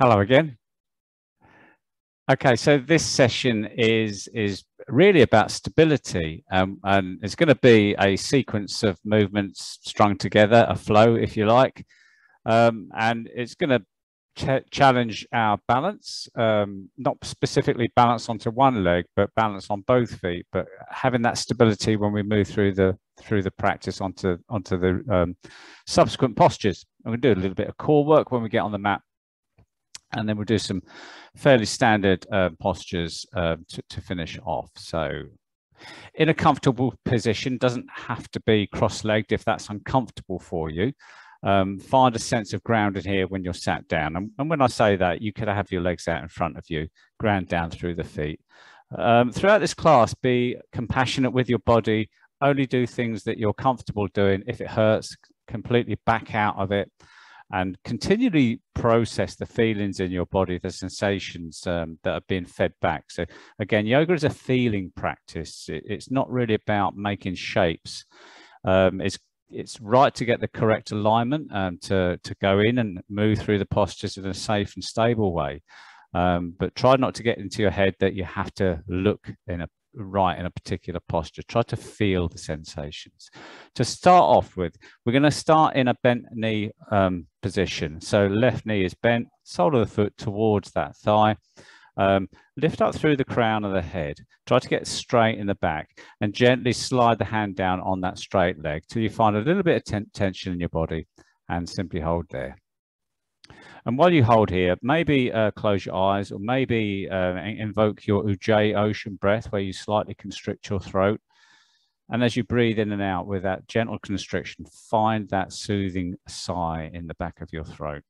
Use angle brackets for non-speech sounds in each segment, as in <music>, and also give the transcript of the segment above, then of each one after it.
Hello again. Okay, so this session is is really about stability, um, and it's going to be a sequence of movements strung together, a flow, if you like, um, and it's going to ch challenge our balance, um, not specifically balance onto one leg, but balance on both feet, but having that stability when we move through the through the practice onto onto the um, subsequent postures. I'm going to do a little bit of core work when we get on the mat and then we'll do some fairly standard uh, postures uh, to, to, finish off. So in a comfortable position, doesn't have to be cross-legged if that's uncomfortable for you. Um, find a sense of grounding here when you're sat down. And, and, when I say that, you could have your legs out in front of you, ground down through the feet. Um, throughout this class, be compassionate with your body, only do things that you're comfortable doing. If it hurts, completely back out of it and continually process the feelings in your body, the sensations um, that are being fed back. So again, yoga is a feeling practice. It, it's not really about making shapes. Um, it's it's right to get the correct alignment and to to go in and move through the postures in a safe and stable way. Um, but try not to get into your head that you have to look in a right in a particular posture. Try to feel the sensations. To start off with, we're going to start in a bent knee um, position. So left knee is bent, sole of the foot towards that thigh. Um, lift up through the crown of the head. Try to get straight in the back and gently slide the hand down on that straight leg till you find a little bit of ten tension in your body and simply hold there. And while you hold here, maybe uh, close your eyes or maybe uh, invoke your Ujjayi ocean breath where you slightly constrict your throat. And as you breathe in and out with that gentle constriction, find that soothing sigh in the back of your throat.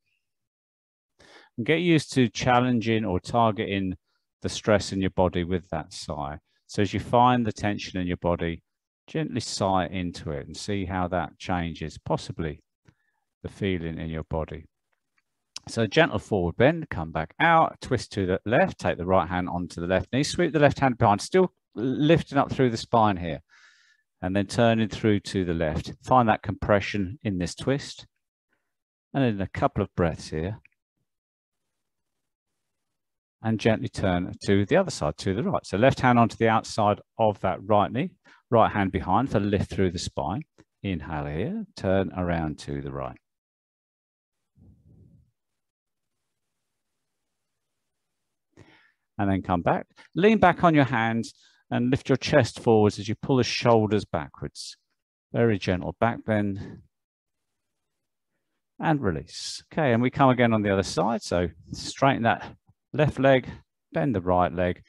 And get used to challenging or targeting the stress in your body with that sigh. So as you find the tension in your body, gently sigh into it and see how that changes, possibly the feeling in your body. So gentle forward bend, come back out, twist to the left, take the right hand onto the left knee, sweep the left hand behind, still lifting up through the spine here, and then turning through to the left. Find that compression in this twist. And then a couple of breaths here. And gently turn to the other side, to the right. So left hand onto the outside of that right knee, right hand behind for lift through the spine. Inhale here, turn around to the right. And then come back. Lean back on your hands and lift your chest forwards as you pull the shoulders backwards. Very gentle back bend. And release. Okay, and we come again on the other side. So straighten that left leg, bend the right leg.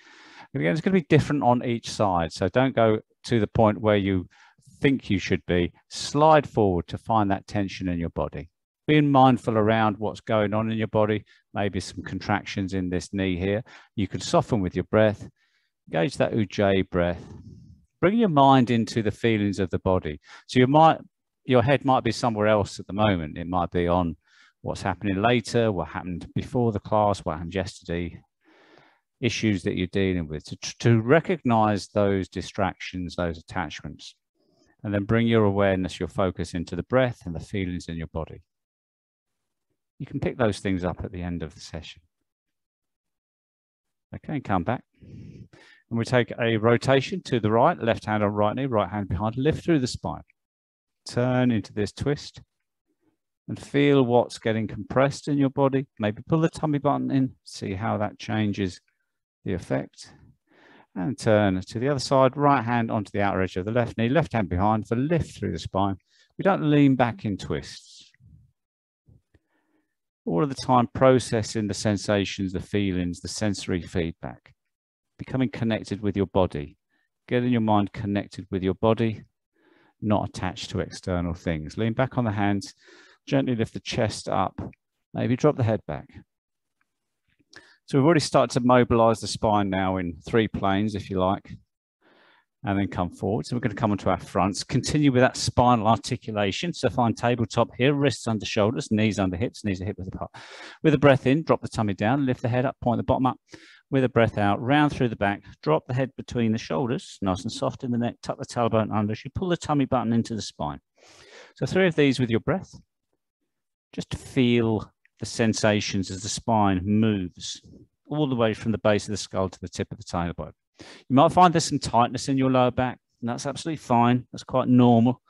again, it's going to be different on each side. So don't go to the point where you think you should be. Slide forward to find that tension in your body being mindful around what's going on in your body, maybe some contractions in this knee here. You can soften with your breath, engage that Ujjayi breath. Bring your mind into the feelings of the body. So you might, your head might be somewhere else at the moment. It might be on what's happening later, what happened before the class, what happened yesterday, issues that you're dealing with. To, to recognize those distractions, those attachments, and then bring your awareness, your focus into the breath and the feelings in your body. You can pick those things up at the end of the session. Okay, and come back. And we take a rotation to the right, left hand on right knee, right hand behind, lift through the spine. Turn into this twist and feel what's getting compressed in your body. Maybe pull the tummy button in, see how that changes the effect. And turn to the other side, right hand onto the outer edge of the left knee, left hand behind for lift through the spine. We don't lean back in twists all of the time processing the sensations, the feelings, the sensory feedback, becoming connected with your body, getting your mind connected with your body, not attached to external things. Lean back on the hands, gently lift the chest up, maybe drop the head back. So we've already started to mobilize the spine now in three planes, if you like and then come forward. So we're going to come onto our fronts, continue with that spinal articulation. So find tabletop here, wrists under shoulders, knees under hips, knees are hip width apart. With a breath in, drop the tummy down, lift the head up, point the bottom up. With a breath out, round through the back, drop the head between the shoulders, nice and soft in the neck, tuck the tailbone under as you pull the tummy button into the spine. So three of these with your breath. Just feel the sensations as the spine moves all the way from the base of the skull to the tip of the tailbone. You might find there's some tightness in your lower back, and that's absolutely fine. That's quite normal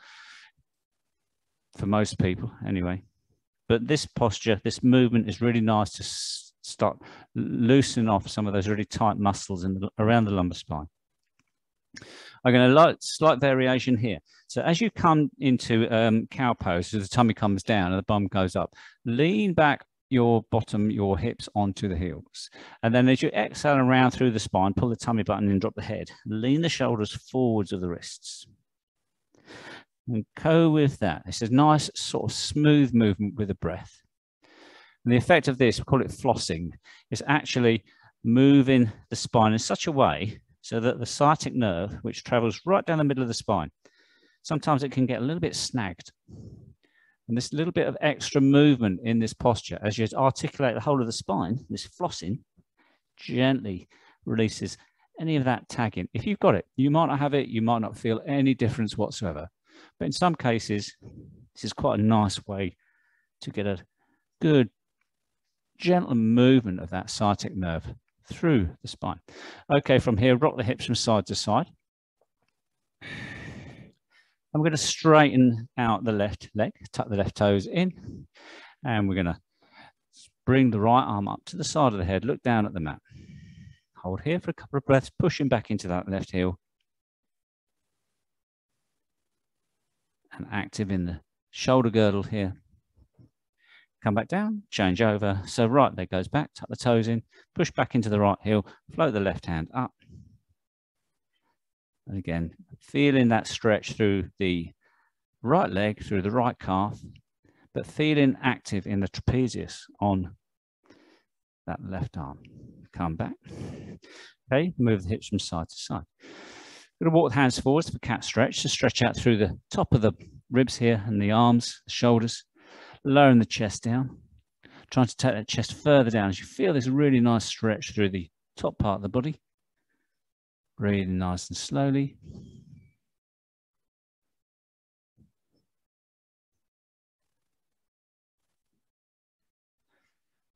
for most people, anyway. But this posture, this movement is really nice to start loosening off some of those really tight muscles in the, around the lumbar spine. I'm going to slight variation here. So as you come into um, cow pose, as the tummy comes down and the bum goes up, lean back your bottom, your hips onto the heels. And then as you exhale around through the spine, pull the tummy button and drop the head. Lean the shoulders forwards of the wrists. And go with that. It's a nice sort of smooth movement with the breath. And the effect of this, we call it flossing, is actually moving the spine in such a way so that the sciatic nerve, which travels right down the middle of the spine, sometimes it can get a little bit snagged. And this little bit of extra movement in this posture as you articulate the whole of the spine, this flossing, gently releases any of that tagging. If you've got it, you might not have it, you might not feel any difference whatsoever. But in some cases, this is quite a nice way to get a good, gentle movement of that sciatic nerve through the spine. Okay, from here, rock the hips from side to side. I'm going to straighten out the left leg, tuck the left toes in, and we're going to bring the right arm up to the side of the head, look down at the mat. Hold here for a couple of breaths, pushing back into that left heel. And active in the shoulder girdle here. Come back down, change over. So right leg goes back, tuck the toes in, push back into the right heel, float the left hand up, and again, feeling that stretch through the right leg, through the right calf, but feeling active in the trapezius on that left arm. Come back. Okay, move the hips from side to side. Going to walk the hands forwards for cat stretch to stretch out through the top of the ribs here and the arms, the shoulders, lowering the chest down. Trying to take that chest further down as you feel this really nice stretch through the top part of the body. Breathing nice and slowly.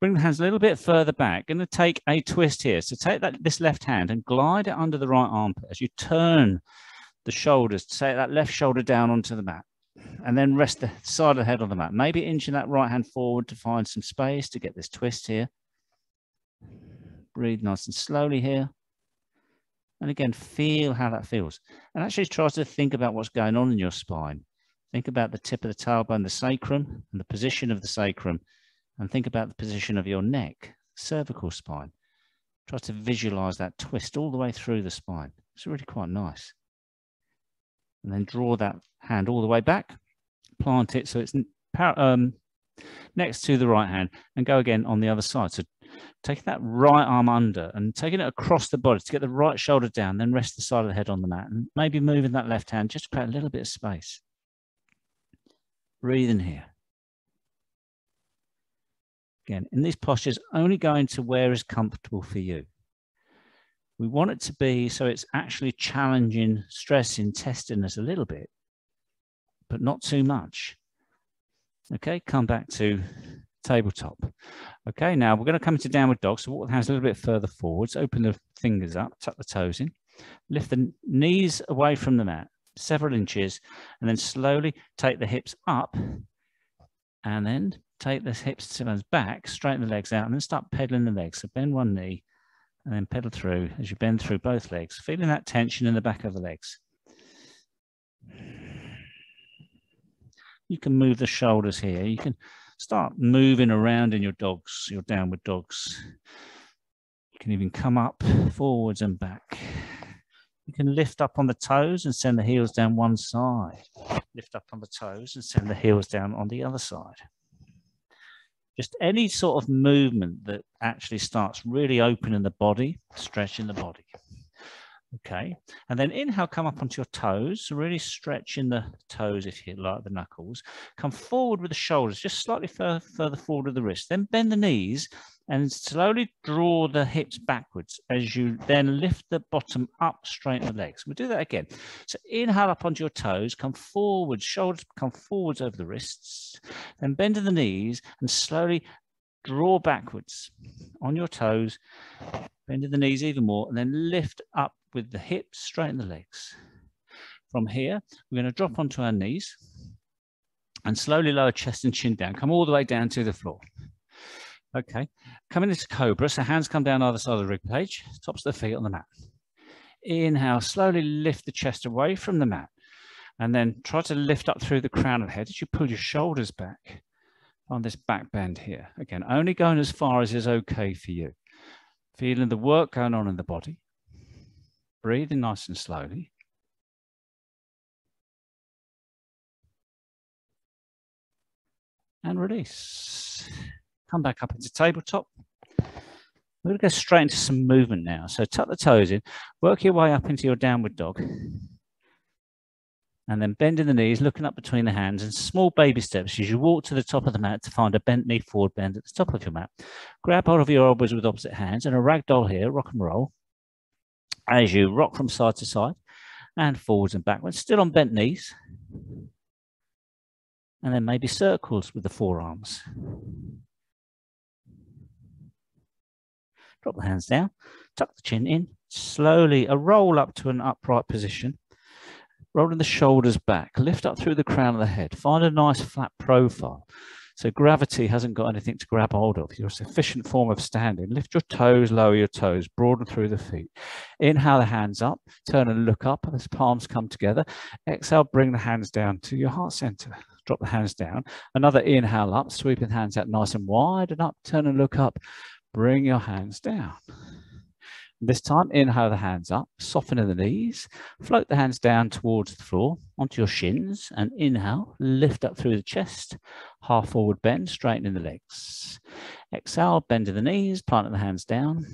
Bring the hands a little bit further back. Going to take a twist here. So take that this left hand and glide it under the right armpit as you turn the shoulders. Take that left shoulder down onto the mat and then rest the side of the head on the mat. Maybe inching that right hand forward to find some space to get this twist here. Breathe nice and slowly here. And again, feel how that feels. And actually try to think about what's going on in your spine. Think about the tip of the tailbone, the sacrum, and the position of the sacrum. And think about the position of your neck, cervical spine. Try to visualize that twist all the way through the spine. It's really quite nice. And then draw that hand all the way back, plant it so it's um, next to the right hand, and go again on the other side. So taking that right arm under and taking it across the body to get the right shoulder down, then rest the side of the head on the mat and maybe moving that left hand just to create a little bit of space. Breathe in here. Again, in these postures, only going to where is comfortable for you. We want it to be so it's actually challenging, stressing, testing us a little bit, but not too much. Okay, come back to tabletop. Okay, now we're going to come into downward dog. So walk the hands a little bit further forwards, open the fingers up, tuck the toes in, lift the knees away from the mat, several inches, and then slowly take the hips up and then take the hips back, straighten the legs out, and then start pedaling the legs. So bend one knee and then pedal through as you bend through both legs, feeling that tension in the back of the legs. You can move the shoulders here. You can start moving around in your dogs, your downward dogs. You can even come up forwards and back. You can lift up on the toes and send the heels down one side. Lift up on the toes and send the heels down on the other side. Just any sort of movement that actually starts really opening the body, stretching the body. Okay, and then inhale, come up onto your toes, really stretching the toes if you like, the knuckles. Come forward with the shoulders, just slightly further, further forward with the wrist. Then bend the knees and slowly draw the hips backwards as you then lift the bottom up, straighten the legs. We'll do that again. So inhale up onto your toes, come forward, shoulders come forwards over the wrists, then bend to the knees and slowly draw backwards on your toes, bending the knees even more, and then lift up with the hips, straighten the legs. From here, we're going to drop onto our knees and slowly lower chest and chin down. Come all the way down to the floor. Okay, coming into Cobra, so hands come down either side of the rib cage, tops of the feet on the mat. Inhale, slowly lift the chest away from the mat. And then try to lift up through the crown of the head as you pull your shoulders back on this back bend here. Again, only going as far as is okay for you. Feeling the work going on in the body. Breathing nice and slowly. And release. Come back up into tabletop. We're going to go straight into some movement now. So tuck the toes in, work your way up into your downward dog. And then bending the knees, looking up between the hands, and small baby steps as you walk to the top of the mat to find a bent knee forward bend at the top of your mat. Grab hold of your elbows with opposite hands and a ragdoll here, rock and roll, as you rock from side to side and forwards and backwards, still on bent knees. And then maybe circles with the forearms. Drop the hands down, tuck the chin in, slowly a roll up to an upright position rolling the shoulders back, lift up through the crown of the head, find a nice flat profile. So gravity hasn't got anything to grab hold of. You're a sufficient form of standing. Lift your toes, lower your toes, broaden through the feet. Inhale the hands up, turn and look up as palms come together. Exhale, bring the hands down to your heart center. Drop the hands down. Another inhale up, sweeping the hands out nice and wide and up, turn and look up. Bring your hands down. This time, inhale the hands up, soften in the knees, float the hands down towards the floor onto your shins, and inhale, lift up through the chest, half forward bend, straightening the legs. Exhale, bend in the knees, planting the hands down.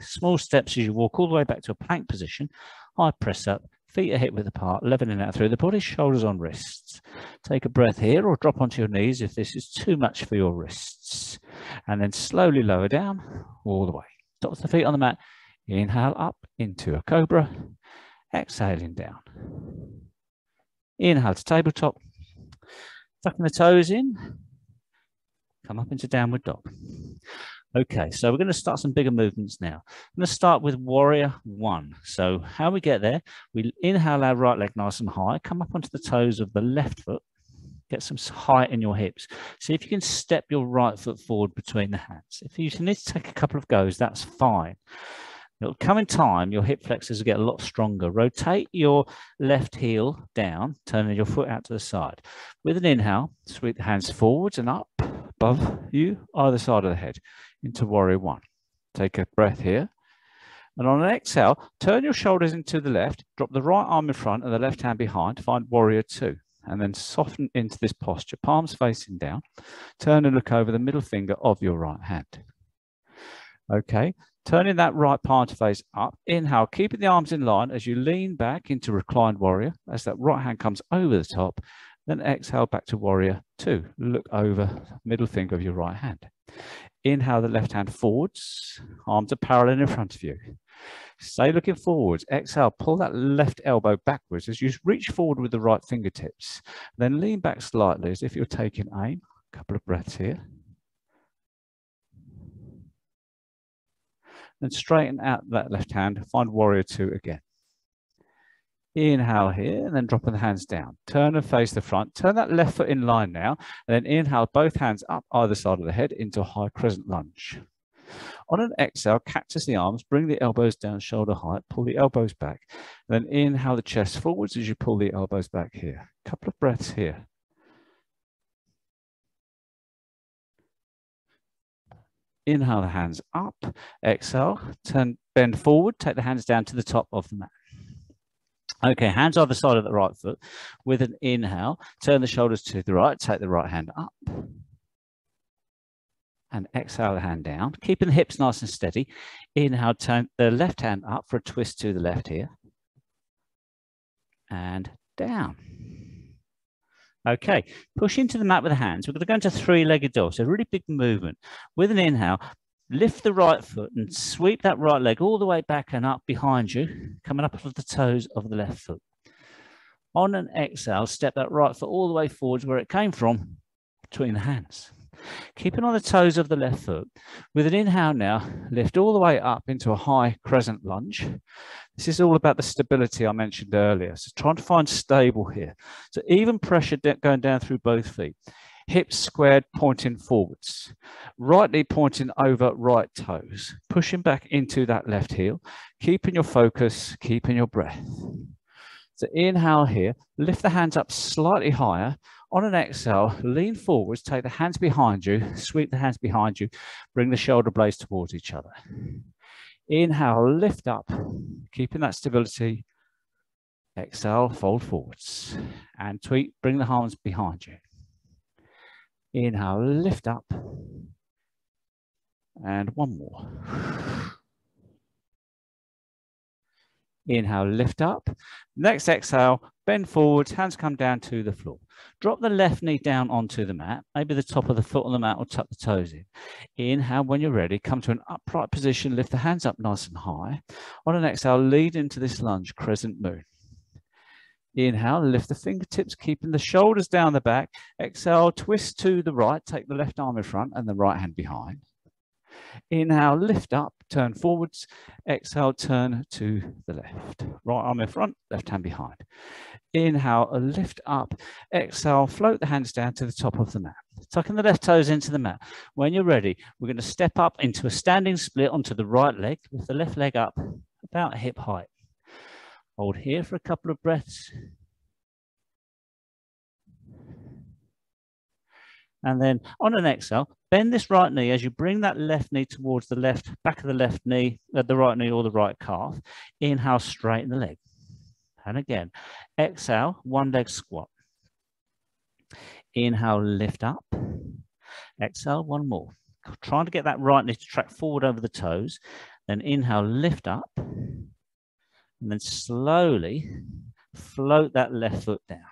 Small steps as you walk all the way back to a plank position. High press up, feet are hip width apart, leveling out through the body, shoulders on wrists. Take a breath here or drop onto your knees if this is too much for your wrists. And then slowly lower down all the way. Tops the feet on the mat Inhale up into a cobra, exhaling down. Inhale to tabletop, tucking the toes in, come up into downward dog. Okay, so we're going to start some bigger movements now. I'm going to start with warrior one. So how we get there, we inhale our right leg nice and high, come up onto the toes of the left foot, get some height in your hips. See if you can step your right foot forward between the hands. If you need to take a couple of goes, that's fine. It'll come in time, your hip flexors will get a lot stronger. Rotate your left heel down, turning your foot out to the side. With an inhale, sweep the hands forwards and up above you, either side of the head, into warrior one. Take a breath here. And on an exhale, turn your shoulders into the left, drop the right arm in front and the left hand behind, find warrior two. And then soften into this posture, palms facing down. Turn and look over the middle finger of your right hand. Okay, Turning that right face up. Inhale, keeping the arms in line as you lean back into reclined warrior as that right hand comes over the top. Then exhale back to warrior two. Look over middle finger of your right hand. Inhale the left hand forwards. Arms are parallel in front of you. Stay looking forwards. Exhale, pull that left elbow backwards as you reach forward with the right fingertips. Then lean back slightly as if you're taking aim. A couple of breaths here. Then straighten out that left hand, find warrior two again. Inhale here, and then dropping the hands down. Turn and face the front. Turn that left foot in line now, and then inhale both hands up either side of the head into a high crescent lunge. On an exhale, cactus the arms, bring the elbows down shoulder height, pull the elbows back. Then inhale the chest forwards as you pull the elbows back here. Couple of breaths here. Inhale the hands up. Exhale, turn, bend forward, take the hands down to the top of the mat. Okay, hands either side of the right foot. With an inhale, turn the shoulders to the right, take the right hand up. And exhale the hand down, keeping the hips nice and steady. Inhale, turn the left hand up for a twist to the left here. And down. Okay, push into the mat with the hands. We're going to go into three-legged dog, so really big movement. With an inhale, lift the right foot and sweep that right leg all the way back and up behind you, coming up of the toes of the left foot. On an exhale, step that right foot all the way forwards where it came from, between the hands. Keeping on the toes of the left foot, with an inhale now, lift all the way up into a high crescent lunge. This is all about the stability I mentioned earlier. So trying to find stable here. So even pressure going down through both feet. Hips squared, pointing forwards. Right knee pointing over right toes. Pushing back into that left heel. Keeping your focus, keeping your breath. So inhale here, lift the hands up slightly higher. On an exhale, lean forwards, take the hands behind you, sweep the hands behind you, bring the shoulder blades towards each other. Inhale, lift up, keeping that stability. Exhale, fold forwards and tweak, bring the arms behind you. Inhale, lift up. And one more. Inhale, lift up. Next exhale, bend forwards, hands come down to the floor. Drop the left knee down onto the mat, maybe the top of the foot on the mat or tuck the toes in. Inhale, when you're ready, come to an upright position, lift the hands up nice and high. On an exhale, lead into this lunge, crescent moon. Inhale, lift the fingertips, keeping the shoulders down the back. Exhale, twist to the right, take the left arm in front and the right hand behind. Inhale, lift up, turn forwards. Exhale, turn to the left. Right arm in front, left hand behind. Inhale, lift up. Exhale, float the hands down to the top of the mat. Tucking the left toes into the mat. When you're ready, we're going to step up into a standing split onto the right leg, with the left leg up about hip height. Hold here for a couple of breaths. And then on an exhale, bend this right knee as you bring that left knee towards the left, back of the left knee, uh, the right knee or the right calf. Inhale, straighten the leg. And again, exhale, one leg squat. Inhale, lift up. Exhale, one more. Trying to get that right knee to track forward over the toes. Then inhale, lift up. And then slowly float that left foot down.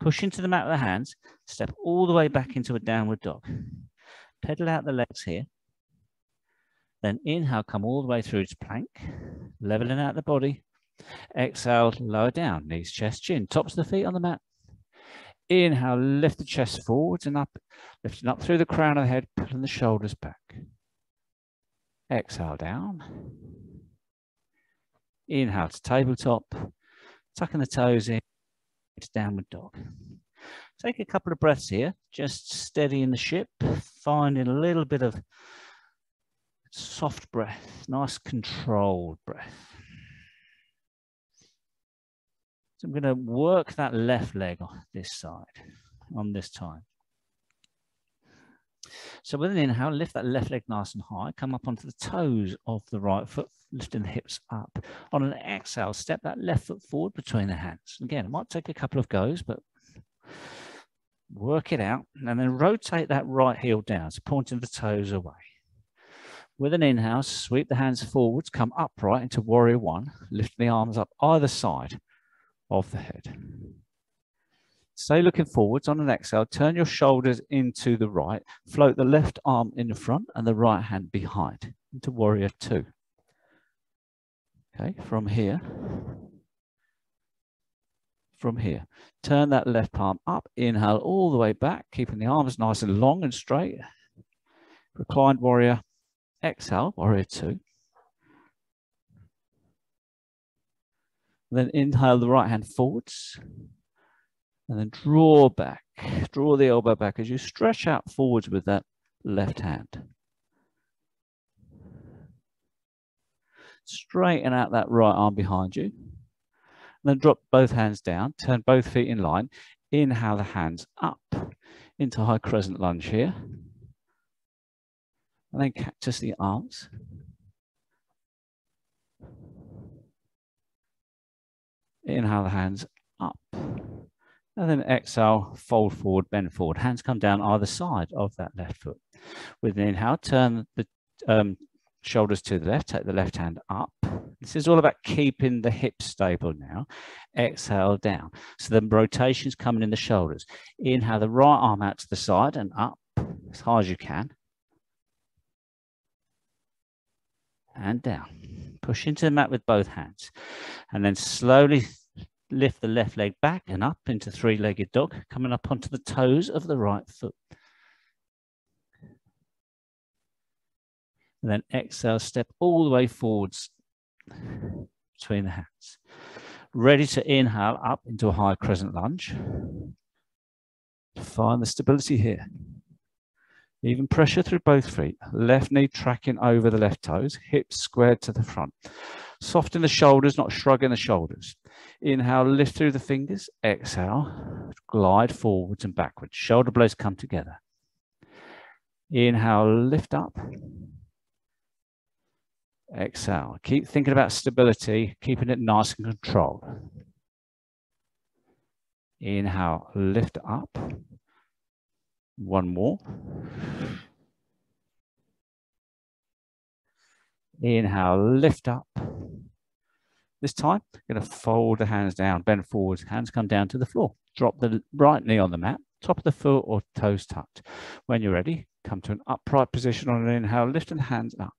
Push into the mat with the hands. Step all the way back into a downward dog. Pedal out the legs here. Then inhale, come all the way through to plank. Leveling out the body. Exhale, lower down. Knees, chest, chin. Tops of the feet on the mat. Inhale, lift the chest forwards and up. Lifting up through the crown of the head, pulling the shoulders back. Exhale down. Inhale to tabletop. Tucking the toes in. It's downward dog. Take a couple of breaths here, just steadying the ship, finding a little bit of soft breath, nice controlled breath. So I'm going to work that left leg on this side, on this time. So with an inhale, lift that left leg nice and high, come up onto the toes of the right foot, lifting the hips up. On an exhale, step that left foot forward between the hands. Again, it might take a couple of goes, but work it out. And then rotate that right heel down, so pointing the toes away. With an inhale, sweep the hands forwards, come upright into warrior one, lifting the arms up either side of the head. Stay looking forwards on an exhale. Turn your shoulders into the right. Float the left arm in the front and the right hand behind into warrior two. Okay, from here, from here, turn that left palm up. Inhale all the way back, keeping the arms nice and long and straight. Reclined warrior. Exhale, warrior two. Then inhale the right hand forwards and then draw back, draw the elbow back as you stretch out forwards with that left hand. Straighten out that right arm behind you. And then drop both hands down, turn both feet in line. Inhale the hands up into high crescent lunge here. And then cactus the arms. Inhale the hands up. And then exhale, fold forward, bend forward. Hands come down either side of that left foot. With an inhale, turn the um, shoulders to the left, take the left hand up. This is all about keeping the hips stable now. Exhale down. So the rotation's coming in the shoulders. Inhale the right arm out to the side and up as high as you can. And down. Push into the mat with both hands. And then slowly lift the left leg back and up into three-legged dog, coming up onto the toes of the right foot. And then exhale, step all the way forwards between the hands. Ready to inhale up into a high crescent lunge. Find the stability here. Even pressure through both feet. Left knee tracking over the left toes, hips squared to the front. Soften the shoulders, not shrugging the shoulders. Inhale, lift through the fingers. Exhale, glide forwards and backwards. Shoulder blades come together. Inhale, lift up. Exhale. Keep thinking about stability, keeping it nice and controlled. Inhale, lift up. One more. Inhale, lift up. This time, I'm going to fold the hands down, bend forwards, hands come down to the floor. Drop the right knee on the mat, top of the foot or toes tucked. When you're ready, come to an upright position on an inhale, lift the hands up.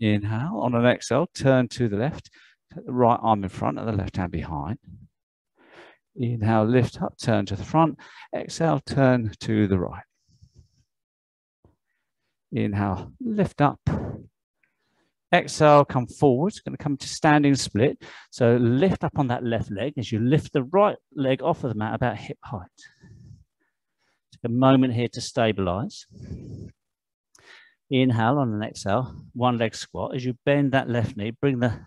Inhale, on an exhale, turn to the left, right arm in front and the left hand behind. Inhale, lift up, turn to the front. Exhale, turn to the right. Inhale, lift up. Exhale, come forward. Going to come to standing split. So lift up on that left leg as you lift the right leg off of the mat about hip height. Take a moment here to stabilize. Inhale on an exhale, one leg squat. As you bend that left knee, bring the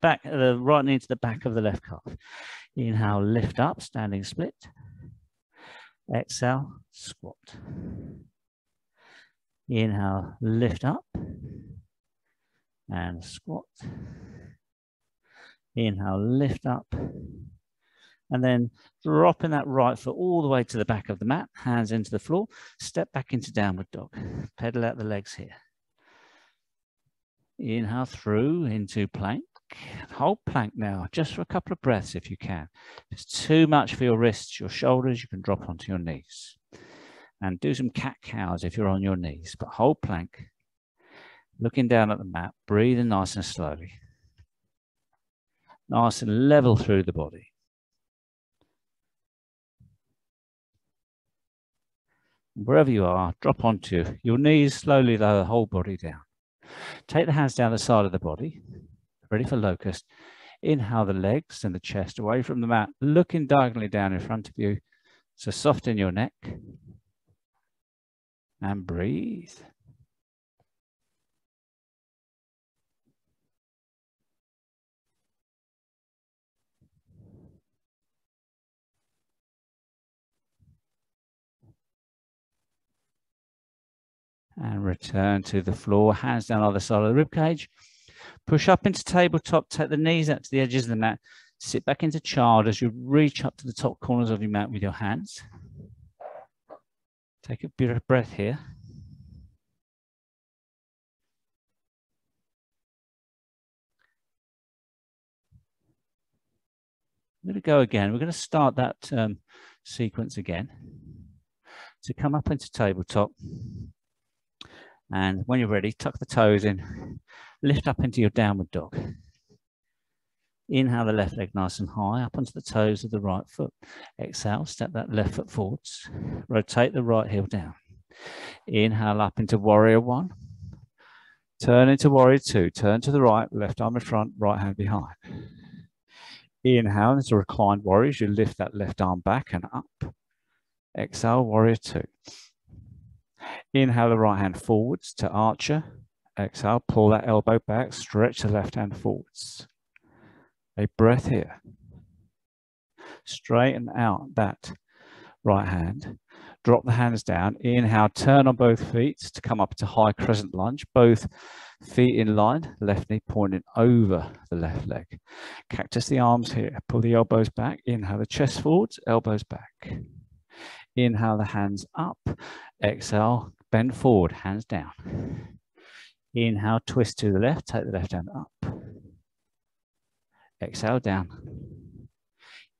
back, the right knee to the back of the left calf. Inhale, lift up, standing split. Exhale, squat. Inhale, lift up and squat. Inhale, lift up. And then dropping that right foot all the way to the back of the mat, hands into the floor, step back into downward dog. Pedal out the legs here. Inhale through into plank. Hold plank now, just for a couple of breaths if you can. If it's too much for your wrists, your shoulders, you can drop onto your knees. And do some cat cows if you're on your knees, but hold plank. Looking down at the mat, breathing nice and slowly. Nice and level through the body. Wherever you are, drop onto your knees, slowly lower the whole body down. Take the hands down the side of the body, ready for locust. Inhale the legs and the chest away from the mat, looking diagonally down in front of you. So soften your neck and breathe. And return to the floor. Hands down either side of the rib cage. Push up into tabletop. Take the knees out to the edges of the mat. Sit back into child as you reach up to the top corners of your mat with your hands. Take a bit of breath here. I'm going to go again. We're going to start that um, sequence again. To come up into tabletop, and when you're ready, tuck the toes in, lift up into your downward dog. Inhale the left leg nice and high up onto the toes of the right foot. Exhale, step that left foot forwards. Rotate the right heel down. Inhale up into warrior one. Turn into warrior two. Turn to the right, left arm in front, right hand behind. Inhale into reclined warriors. You lift that left arm back and up. Exhale, warrior two. Inhale the right hand forwards to archer. Exhale, pull that elbow back, stretch the left hand forwards. A breath here. Straighten out that right hand. Drop the hands down. Inhale, turn on both feet to come up to high crescent lunge. Both feet in line, left knee pointing over the left leg. Cactus the arms here. Pull the elbows back. Inhale the chest forwards, elbows back. Inhale the hands up. Exhale, bend forward, hands down. Inhale, twist to the left, take the left hand up. Exhale, down.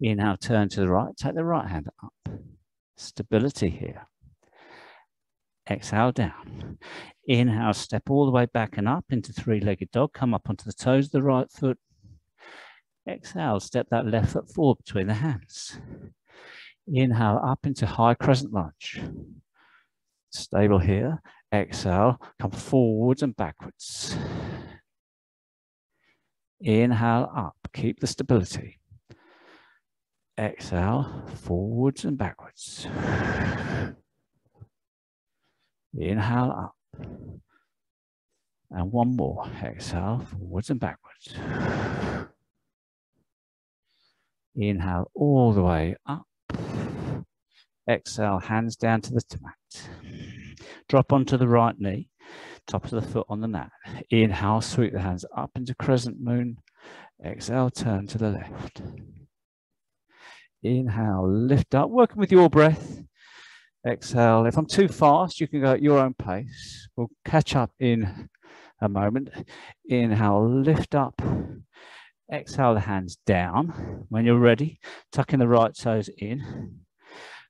Inhale, turn to the right, take the right hand up. Stability here. Exhale, down. Inhale, step all the way back and up into three-legged dog. Come up onto the toes of the right foot. Exhale, step that left foot forward between the hands. Inhale up into high crescent lunge. Stable here. Exhale, come forwards and backwards. Inhale up, keep the stability. Exhale, forwards and backwards. Inhale up. And one more. Exhale, forwards and backwards. Inhale all the way up. Exhale, hands down to the mat. Drop onto the right knee, top of the foot on the mat. Inhale, sweep the hands up into crescent moon. Exhale, turn to the left. Inhale, lift up, working with your breath. Exhale. If I'm too fast, you can go at your own pace. We'll catch up in a moment. Inhale, lift up. Exhale the hands down. When you're ready, tucking the right toes in.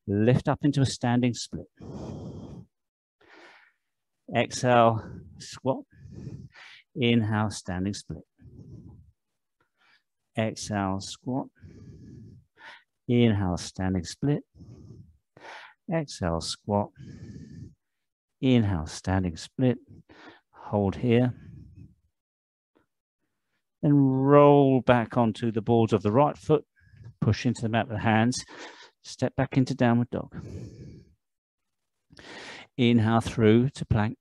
Lift up into a standing split. Exhale, squat. Inhale, standing split. Exhale, squat. Inhale, standing split. Exhale, squat. Inhale, standing split. Hold here. Then roll back onto the balls of the right foot. Push into the mat with the hands. Step back into downward dog. Inhale through to plank.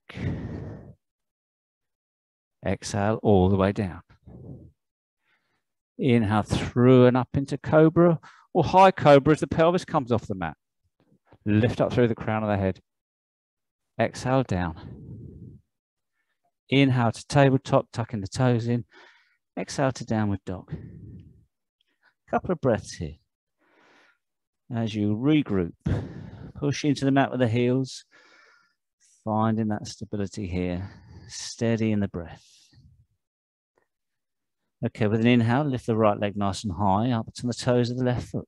Exhale all the way down. Inhale through and up into cobra or high cobra as the pelvis comes off the mat. Lift up through the crown of the head. Exhale down. Inhale to tabletop, tucking the toes in. Exhale to downward dog. Couple of breaths here. As you regroup, push into the mat with the heels, finding that stability here. Steady in the breath. Okay, with an inhale, lift the right leg nice and high up to the toes of the left foot.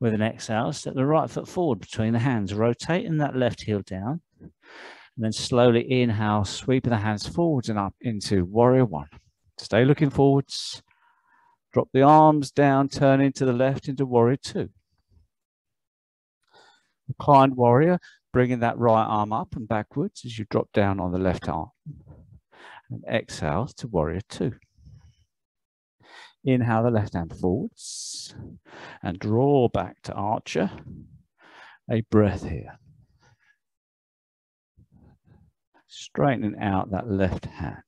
With an exhale, step the right foot forward between the hands, rotating that left heel down. And then slowly inhale, sweeping the hands forwards and up into warrior one. Stay looking forwards. Drop the arms down, turn into the left into warrior two. Reclined warrior, bringing that right arm up and backwards as you drop down on the left arm. And exhale to warrior two. Inhale the left hand forwards and draw back to archer. A breath here. Straightening out that left hand.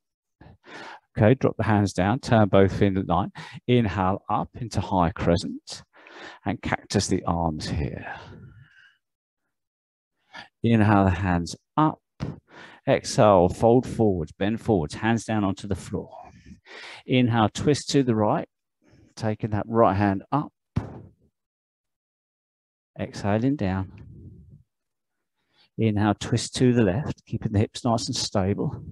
Okay, drop the hands down, turn both in line. Inhale up into high crescent and cactus the arms here. Inhale the hands up. Exhale, fold forwards, bend forwards, hands down onto the floor. Inhale, twist to the right, taking that right hand up. Exhaling down. Inhale, twist to the left, keeping the hips nice and stable.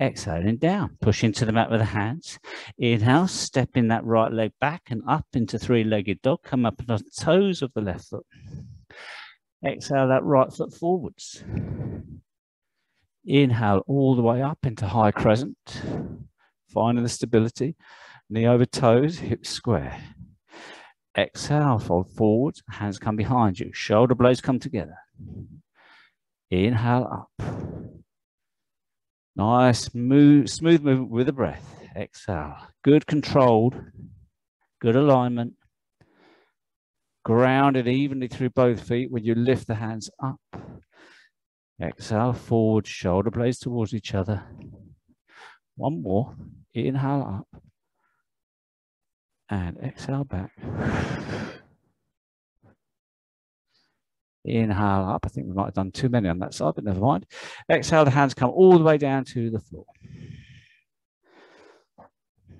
Exhaling down, push into the mat with the hands. Inhale, stepping that right leg back and up into three-legged dog. Come up on the toes of the left foot. Exhale that right foot forwards. Inhale all the way up into high crescent, finding the stability. Knee over toes, hips square. Exhale, fold forward, hands come behind you, shoulder blades come together. Inhale up. Nice, move, smooth movement with the breath. Exhale. Good controlled, good alignment. Grounded evenly through both feet when you lift the hands up. Exhale, forward, shoulder blades towards each other. One more. Inhale up. And exhale back. Inhale up. I think we might have done too many on that side, but never mind. Exhale, the hands come all the way down to the floor.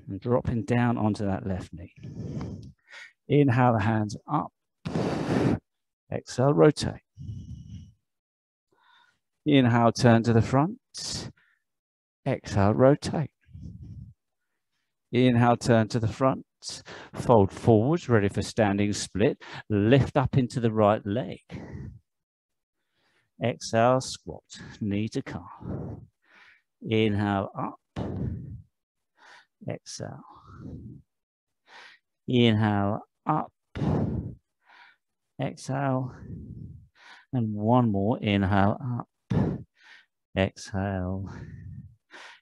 And dropping down onto that left knee. Inhale, the hands up. Exhale, rotate. Inhale, turn to the front. Exhale, rotate. Inhale, turn to the front. Fold forwards, ready for standing split. Lift up into the right leg. Exhale, squat, knee to calf. Inhale, up. Exhale. Inhale, up. Exhale. And one more. Inhale up. Exhale.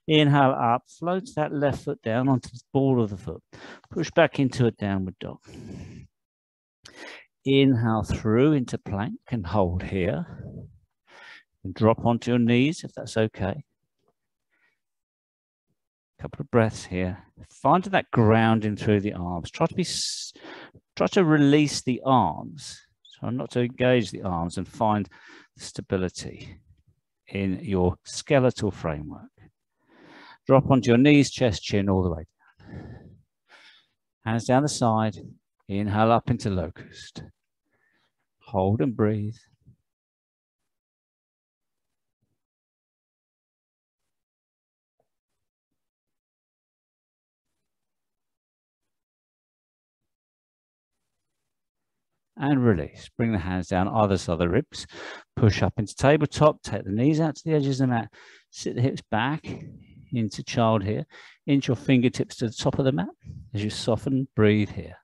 Inhale up. Float that left foot down onto the ball of the foot. Push back into a downward dog. Inhale through into plank and hold here. And drop onto your knees if that's okay. Couple of breaths here. Find that grounding through the arms. Try to be, try to release the arms. Try not to engage the arms and find stability in your skeletal framework. Drop onto your knees, chest, chin, all the way down. Hands down the side. Inhale up into locust. Hold and breathe. and release. Bring the hands down either side of the ribs. Push up into tabletop. Take the knees out to the edges of the mat. Sit the hips back into child here. Inch your fingertips to the top of the mat as you soften. Breathe here.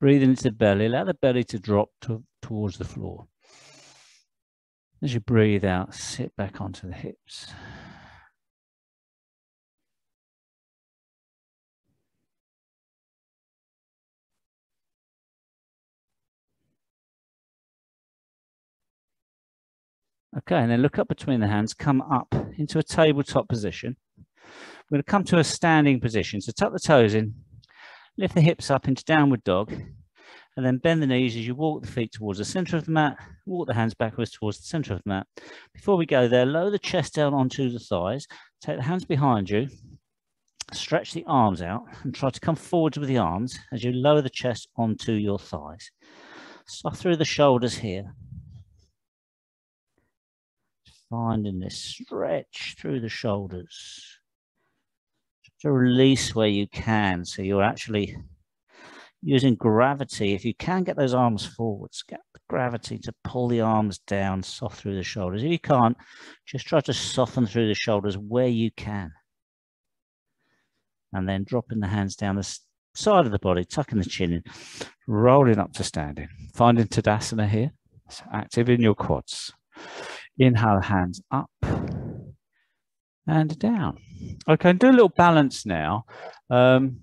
Breathe into the belly. Allow the belly to drop to, towards the floor. As you breathe out, sit back onto the hips. Okay, and then look up between the hands, come up into a tabletop position. We're going to come to a standing position. So tuck the toes in, lift the hips up into downward dog, and then bend the knees as you walk the feet towards the center of the mat, walk the hands backwards towards the center of the mat. Before we go there, lower the chest down onto the thighs, take the hands behind you, stretch the arms out, and try to come forwards with the arms as you lower the chest onto your thighs. Soft through the shoulders here, finding this stretch through the shoulders. To release where you can. So you're actually using gravity. If you can get those arms forwards, get the gravity to pull the arms down, soft through the shoulders. If you can't, just try to soften through the shoulders where you can. And then dropping the hands down the side of the body, tucking the chin in, rolling up to standing. Finding Tadasana here. Active in your quads. Inhale, hands up and down. Okay, do a little balance now. Um,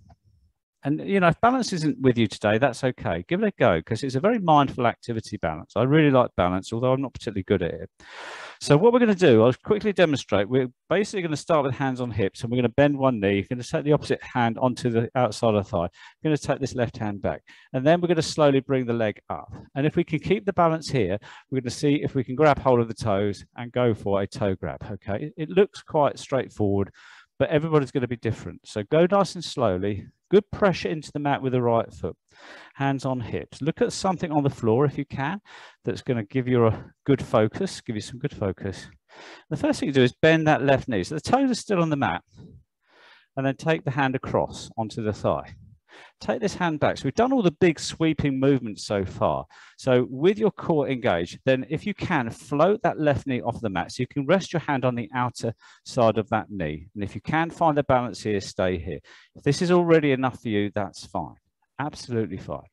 and you know, if balance isn't with you today, that's okay. Give it a go because it's a very mindful activity balance. I really like balance, although I'm not particularly good at it. So what we're going to do, I'll quickly demonstrate. We're basically going to start with hands on hips and we're going to bend one knee. You're going to take the opposite hand onto the outside of the thigh. You're going to take this left hand back and then we're going to slowly bring the leg up. And if we can keep the balance here, we're going to see if we can grab hold of the toes and go for a toe grab. Okay, it looks quite straightforward, but everybody's going to be different. So go nice and slowly, good pressure into the mat with the right foot, hands on hips. Look at something on the floor if you can, that's going to give you a good focus, give you some good focus. The first thing you do is bend that left knee. So the toes are still on the mat and then take the hand across onto the thigh. Take this hand back. So we've done all the big sweeping movements so far. So with your core engaged, then if you can, float that left knee off the mat. So you can rest your hand on the outer side of that knee. And if you can find the balance here, stay here. If this is already enough for you, that's fine. Absolutely fine.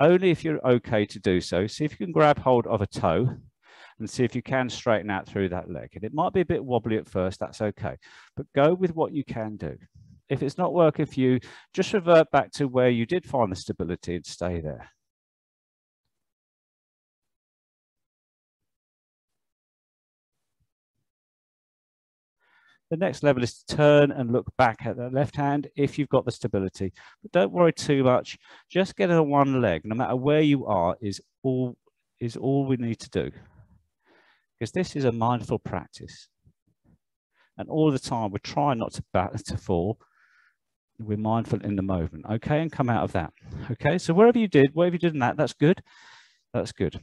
Only if you're okay to do so. See if you can grab hold of a toe and see if you can straighten out through that leg. And it might be a bit wobbly at first, that's okay. But go with what you can do. If it's not working for you, just revert back to where you did find the stability and stay there. The next level is to turn and look back at the left hand if you've got the stability. But don't worry too much. Just get on one leg, no matter where you are, is all, is all we need to do. Because this is a mindful practice. And all the time, we're trying not to, bat, <laughs> to fall we're mindful in the moment, okay, and come out of that, okay. So wherever you did, wherever you did in that, that's good. That's good.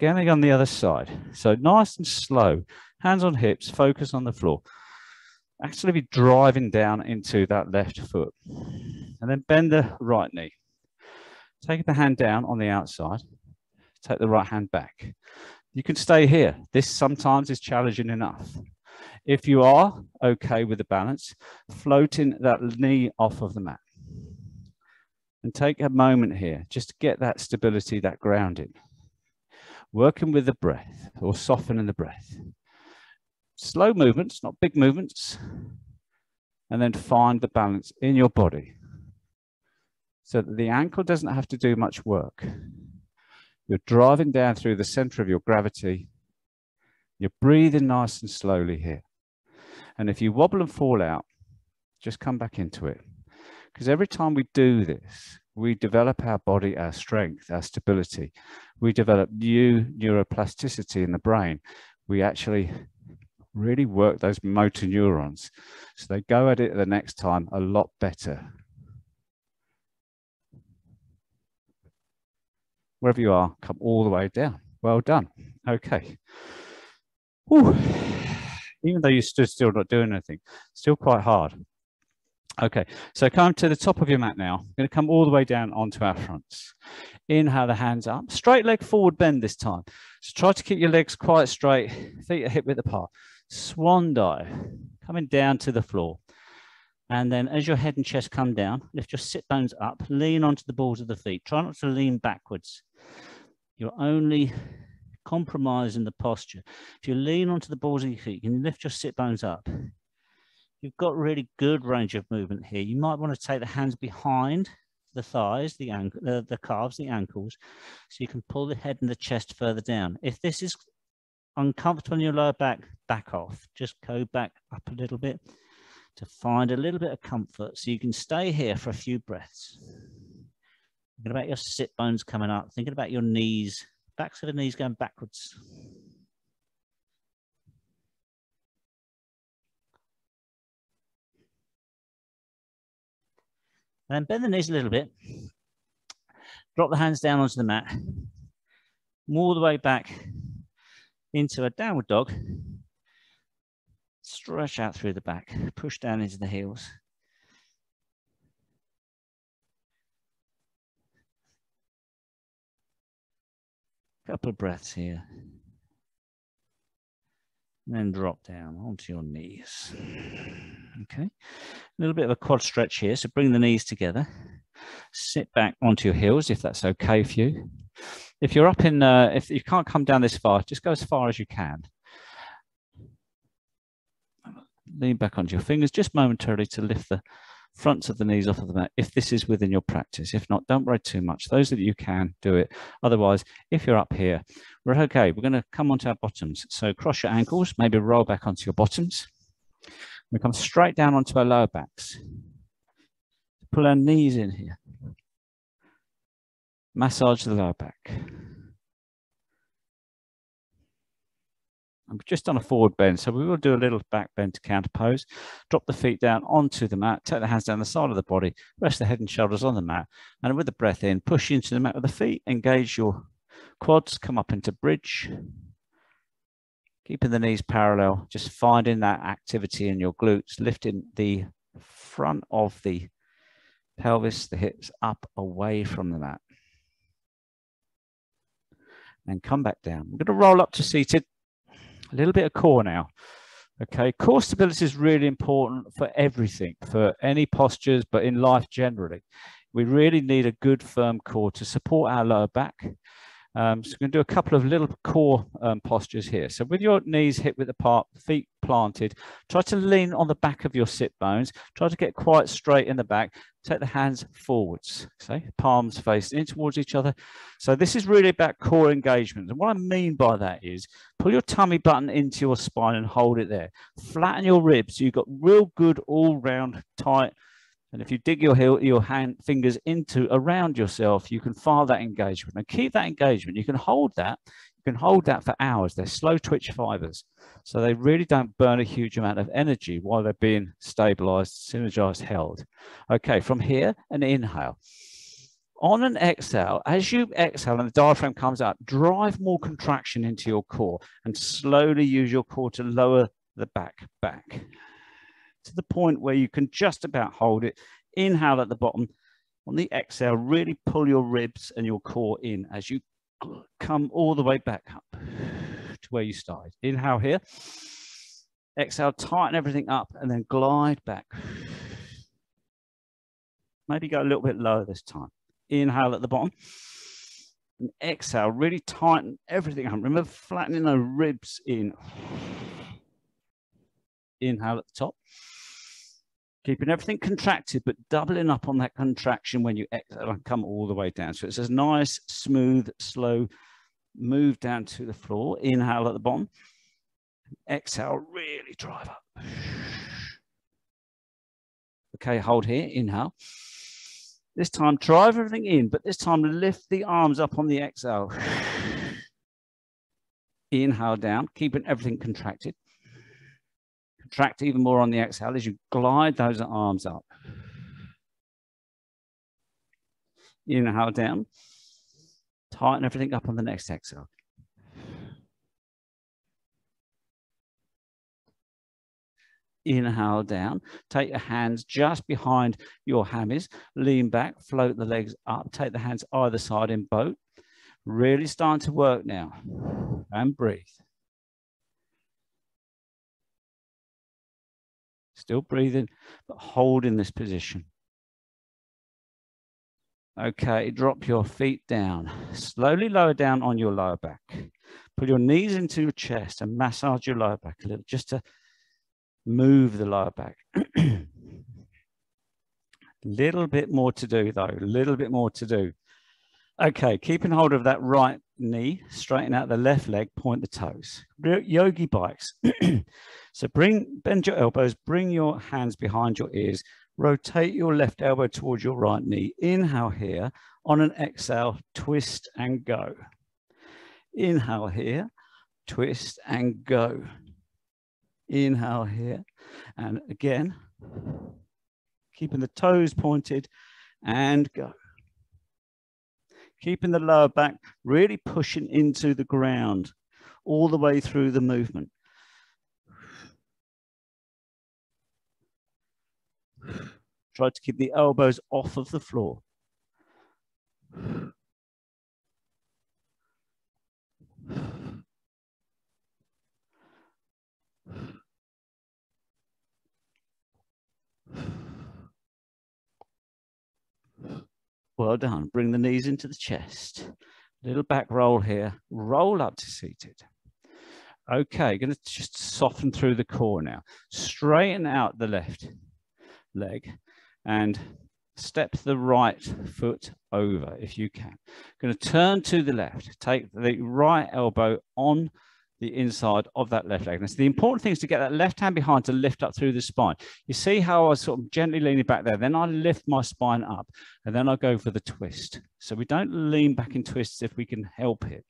Again, on the other side. So nice and slow, hands on hips, focus on the floor. Actually be driving down into that left foot. And then bend the right knee. Take the hand down on the outside. Take the right hand back. You can stay here. This sometimes is challenging enough. If you are okay with the balance, floating that knee off of the mat. And take a moment here just to get that stability, that grounding. working with the breath or softening the breath. Slow movements, not big movements. And then find the balance in your body so that the ankle doesn't have to do much work. You're driving down through the center of your gravity. You're breathing nice and slowly here. And if you wobble and fall out, just come back into it. Because every time we do this, we develop our body, our strength, our stability. We develop new neuroplasticity in the brain. We actually really work those motor neurons. So they go at it the next time a lot better. Wherever you are, come all the way down. Well done. Okay. Whew. Even though you're still, still not doing anything, still quite hard. Okay, so come to the top of your mat now. I'm going to come all the way down onto our fronts. Inhale the hands up. Straight leg forward bend this time. So try to keep your legs quite straight, feet are hip width apart. Swan dive, coming down to the floor. And then as your head and chest come down, lift your sit bones up, lean onto the balls of the feet. Try not to lean backwards. You're only compromising the posture. If you lean onto the balls of your feet, you can lift your sit bones up you've got really good range of movement here. You might want to take the hands behind the thighs, the, ankle, uh, the calves, the ankles, so you can pull the head and the chest further down. If this is uncomfortable in your lower back, back off. Just go back up a little bit to find a little bit of comfort so you can stay here for a few breaths. Thinking about your sit bones coming up, thinking about your knees, backs of the knees going backwards. And then bend the knees a little bit. Drop the hands down onto the mat. More the way back into a downward dog. Stretch out through the back. Push down into the heels. Couple of breaths here. And then drop down onto your knees. Okay, a little bit of a quad stretch here. So bring the knees together. Sit back onto your heels if that's okay for you. If you're up in, uh, if you can't come down this far, just go as far as you can. Lean back onto your fingers just momentarily to lift the fronts of the knees off of the mat if this is within your practice. If not, don't worry too much. Those that you can do it. Otherwise, if you're up here, we're okay. We're going to come onto our bottoms. So cross your ankles, maybe roll back onto your bottoms. We come straight down onto our lower backs. Pull our knees in here. Massage the lower back. I'm just on a forward bend, so we will do a little back bend to counter pose. Drop the feet down onto the mat, take the hands down the side of the body, rest the head and shoulders on the mat, and with the breath in, push into the mat with the feet, engage your quads, come up into bridge, keeping the knees parallel, just finding that activity in your glutes, lifting the front of the pelvis, the hips up away from the mat. And come back down. We're going to roll up to seated. A little bit of core now. Okay, core stability is really important for everything, for any postures, but in life generally. We really need a good firm core to support our lower back, um, so we're going to do a couple of little core um, postures here. So with your knees hip width apart, feet planted, try to lean on the back of your sit bones. Try to get quite straight in the back. Take the hands forwards, okay? palms facing in towards each other. So this is really about core engagement. And what I mean by that is pull your tummy button into your spine and hold it there. Flatten your ribs. So you've got real good all round tight and if you dig your heel, your hand fingers into around yourself, you can file that engagement and keep that engagement. You can hold that. You can hold that for hours. They're slow twitch fibers. So they really don't burn a huge amount of energy while they're being stabilized, synergized, held. Okay, from here, an inhale. On an exhale, as you exhale and the diaphragm comes out, drive more contraction into your core and slowly use your core to lower the back back to the point where you can just about hold it. Inhale at the bottom. On the exhale, really pull your ribs and your core in as you come all the way back up to where you started. Inhale here. Exhale, tighten everything up and then glide back. Maybe go a little bit lower this time. Inhale at the bottom. And exhale, really tighten everything up. Remember flattening the ribs in. Inhale at the top. Keeping everything contracted, but doubling up on that contraction when you exhale uh, and come all the way down. So it's a nice, smooth, slow move down to the floor. Inhale at the bottom. Exhale, really drive up. Okay, hold here, inhale. This time, drive everything in, but this time lift the arms up on the exhale. Inhale down, keeping everything contracted. Contract even more on the exhale as you glide those arms up. Inhale down. Tighten everything up on the next exhale. Inhale down. Take your hands just behind your hammies. Lean back, float the legs up. Take the hands either side in boat. Really starting to work now. And breathe. Still breathing, but hold in this position. Okay, drop your feet down. Slowly lower down on your lower back. Put your knees into your chest and massage your lower back a little, just to move the lower back. <clears throat> little bit more to do though, little bit more to do. Okay, keeping hold of that right knee, straighten out the left leg, point the toes. Yogi bikes. <clears throat> so bring, bend your elbows, bring your hands behind your ears, rotate your left elbow towards your right knee. Inhale here, on an exhale, twist and go. Inhale here, twist and go. Inhale here. And again, keeping the toes pointed and go. Keeping the lower back really pushing into the ground all the way through the movement. Try to keep the elbows off of the floor. Well done. Bring the knees into the chest. Little back roll here. Roll up to seated. Okay, going to just soften through the core now. Straighten out the left leg and step the right foot over if you can. Going to turn to the left. Take the right elbow on the inside of that left leg. And so the important thing is to get that left hand behind to lift up through the spine. You see how I sort of gently leaning back there. Then I lift my spine up and then I go for the twist. So we don't lean back in twists if we can help it.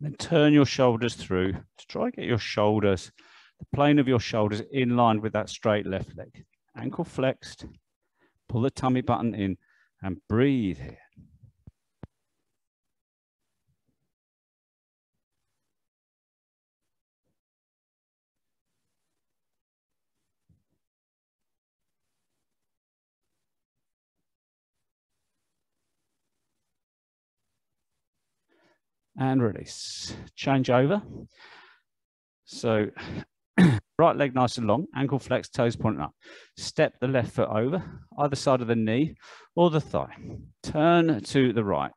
then turn your shoulders through to try and get your shoulders, the plane of your shoulders in line with that straight left leg. Ankle flexed, pull the tummy button in and breathe here. and release. Change over. So right leg nice and long, ankle flex, toes pointing up. Step the left foot over, either side of the knee or the thigh. Turn to the right.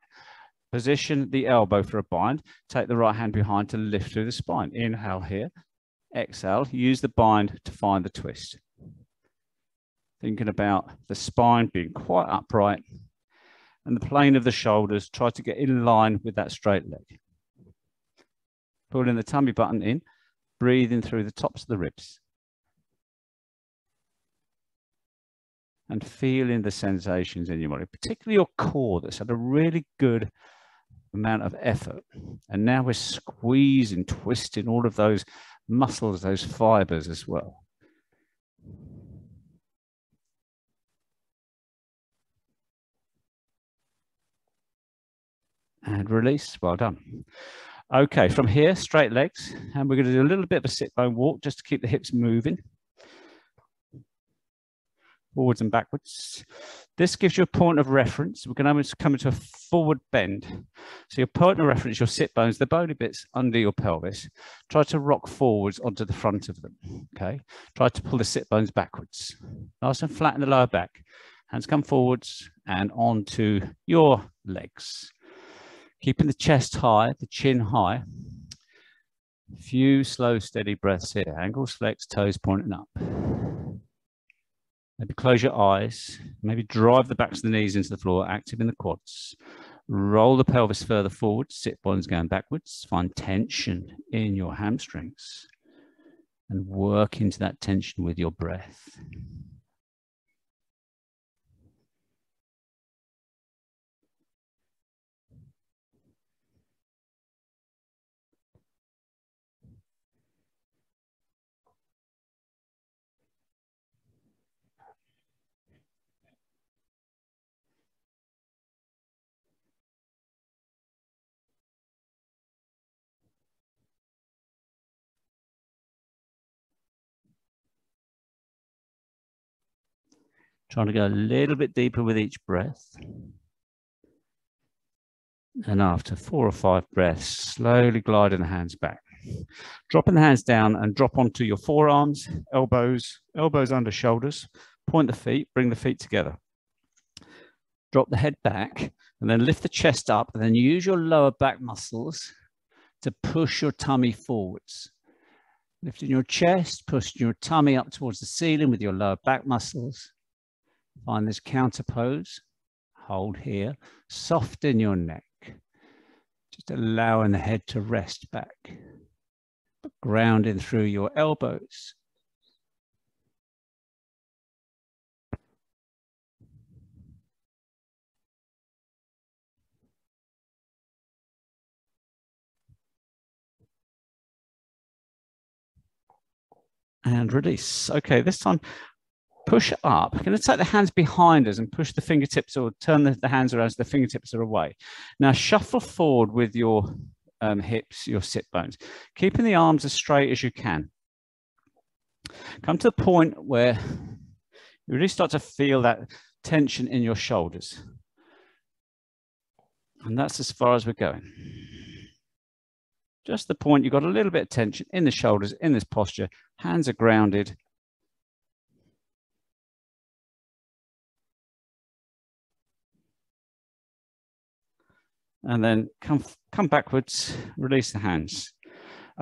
Position the elbow for a bind. Take the right hand behind to lift through the spine. Inhale here. Exhale. Use the bind to find the twist. Thinking about the spine being quite upright and the plane of the shoulders, try to get in line with that straight leg. Pulling the tummy button in, breathing through the tops of the ribs. And feeling the sensations in your body, particularly your core that's had a really good amount of effort. And now we're squeezing, twisting all of those muscles, those fibers as well. and release. Well done. Okay, from here, straight legs, and we're going to do a little bit of a sit bone walk just to keep the hips moving. Forwards and backwards. This gives you a point of reference. We're going to come into a forward bend. So your point of reference, your sit bones, the bony bits under your pelvis. Try to rock forwards onto the front of them. Okay. Try to pull the sit bones backwards. Nice and flat in the lower back. Hands come forwards and onto your legs Keeping the chest high, the chin high. A few slow, steady breaths here. Ankles flexed, toes pointing up. Maybe close your eyes. Maybe drive the backs of the knees into the floor, active in the quads. Roll the pelvis further forward, sit bones going backwards. Find tension in your hamstrings and work into that tension with your breath. Trying to go a little bit deeper with each breath. And after four or five breaths, slowly gliding the hands back. Dropping the hands down and drop onto your forearms, elbows, elbows under shoulders. Point the feet, bring the feet together. Drop the head back and then lift the chest up and then use your lower back muscles to push your tummy forwards. Lifting your chest, pushing your tummy up towards the ceiling with your lower back muscles. Find this counter pose. Hold here. Soften your neck. Just allowing the head to rest back. But grounding through your elbows. and release. Okay, this time push up. I'm going to take the hands behind us and push the fingertips or turn the, the hands around so the fingertips are away. Now shuffle forward with your um, hips, your sit bones, keeping the arms as straight as you can. Come to the point where you really start to feel that tension in your shoulders. And that's as far as we're going. Just the point, you've got a little bit of tension in the shoulders, in this posture. Hands are grounded, and then come, come backwards, release the hands.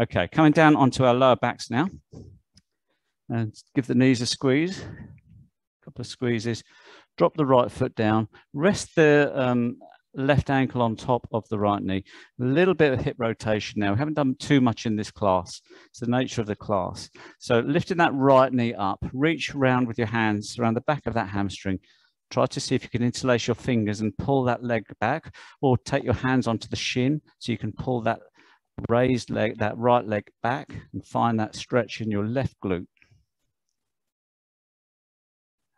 Okay, coming down onto our lower backs now. And give the knees a squeeze, a couple of squeezes. Drop the right foot down, rest the um, left ankle on top of the right knee. A little bit of hip rotation now. We haven't done too much in this class. It's the nature of the class. So lifting that right knee up, reach around with your hands around the back of that hamstring Try to see if you can interlace your fingers and pull that leg back or take your hands onto the shin so you can pull that raised leg, that right leg back and find that stretch in your left glute.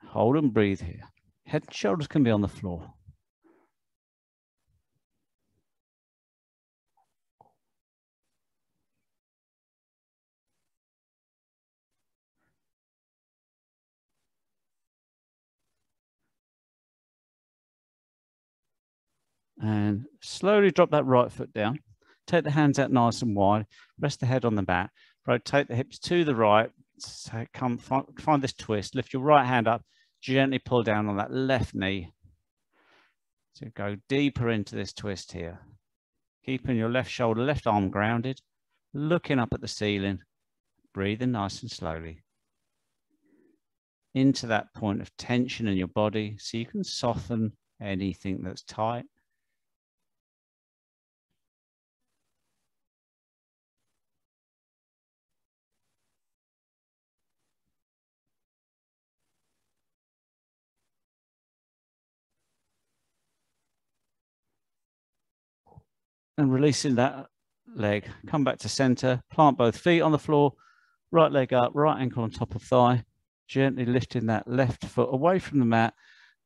Hold and breathe here. Head and shoulders can be on the floor. And slowly drop that right foot down. Take the hands out nice and wide. Rest the head on the mat. Rotate the hips to the right. So come find, find this twist. Lift your right hand up. Gently pull down on that left knee. So go deeper into this twist here. Keeping your left shoulder, left arm grounded. Looking up at the ceiling. Breathing nice and slowly into that point of tension in your body so you can soften anything that's tight and releasing that leg. Come back to center, plant both feet on the floor, right leg up, right ankle on top of thigh, gently lifting that left foot away from the mat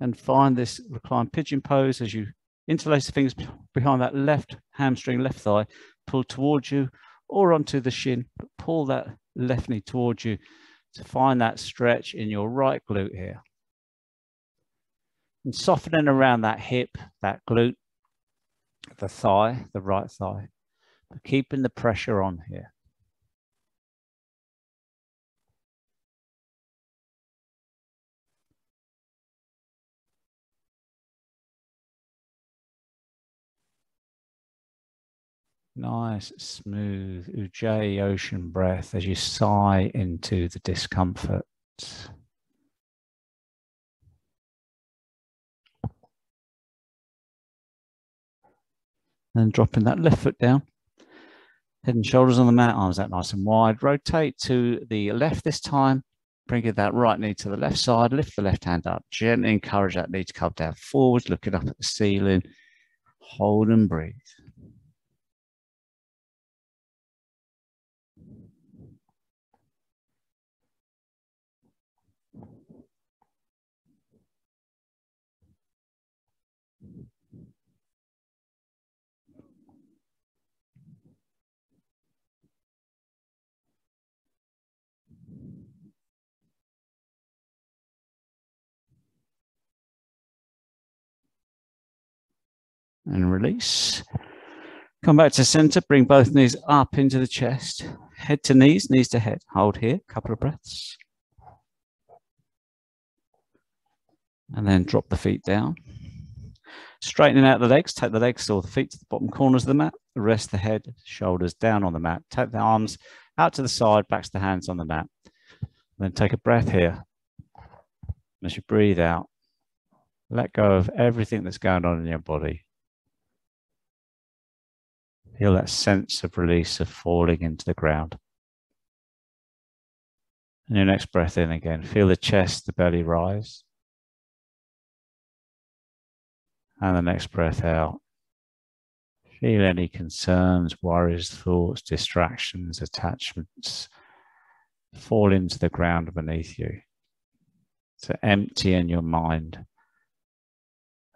and find this reclined pigeon pose as you interlace the fingers behind that left hamstring, left thigh, pull towards you or onto the shin, pull that left knee towards you to find that stretch in your right glute here. And softening around that hip, that glute, the thigh, the right thigh, but keeping the pressure on here. Nice, smooth Ujjayi ocean breath as you sigh into the discomfort. And dropping that left foot down. Head and shoulders on the mat, arms out nice and wide. Rotate to the left this time. Bring that right knee to the left side. Lift the left hand up. Gently encourage that knee to come down forwards, looking up at the ceiling. Hold and breathe. And release. Come back to center, bring both knees up into the chest, head to knees, knees to head. Hold here, couple of breaths. And then drop the feet down. Straightening out the legs, take the legs or the feet to the bottom corners of the mat. Rest the head, shoulders down on the mat. Take the arms out to the side, back to the hands on the mat. Then take a breath here. As you breathe out, let go of everything that's going on in your body. Feel that sense of release of falling into the ground. And your next breath in again, feel the chest, the belly rise. And the next breath out. Feel any concerns, worries, thoughts, distractions, attachments fall into the ground beneath you. To empty in your mind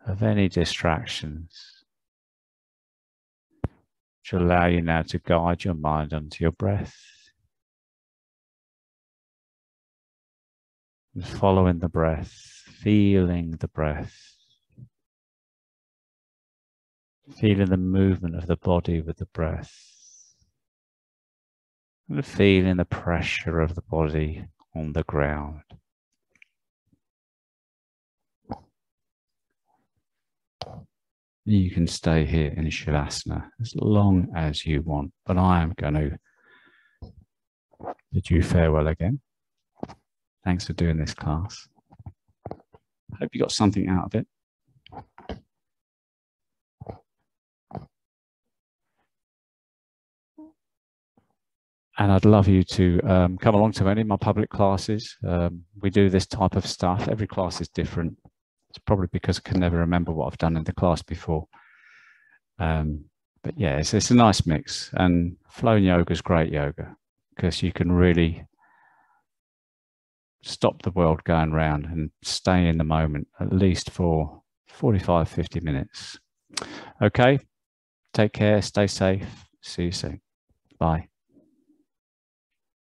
of any distractions to allow you now to guide your mind onto your breath. And following the breath, feeling the breath, feeling the movement of the body with the breath, and feeling the pressure of the body on the ground. You can stay here in Shavasana as long as you want. But I am going to bid you farewell again. Thanks for doing this class. Hope you got something out of it. And I'd love you to um, come along to any of my public classes. Um, we do this type of stuff. Every class is different. It's probably because I can never remember what I've done in the class before. Um, but yeah, it's, it's a nice mix. And flowing yoga is great yoga because you can really stop the world going round and stay in the moment at least for 45, 50 minutes. Okay, take care, stay safe. See you soon. Bye.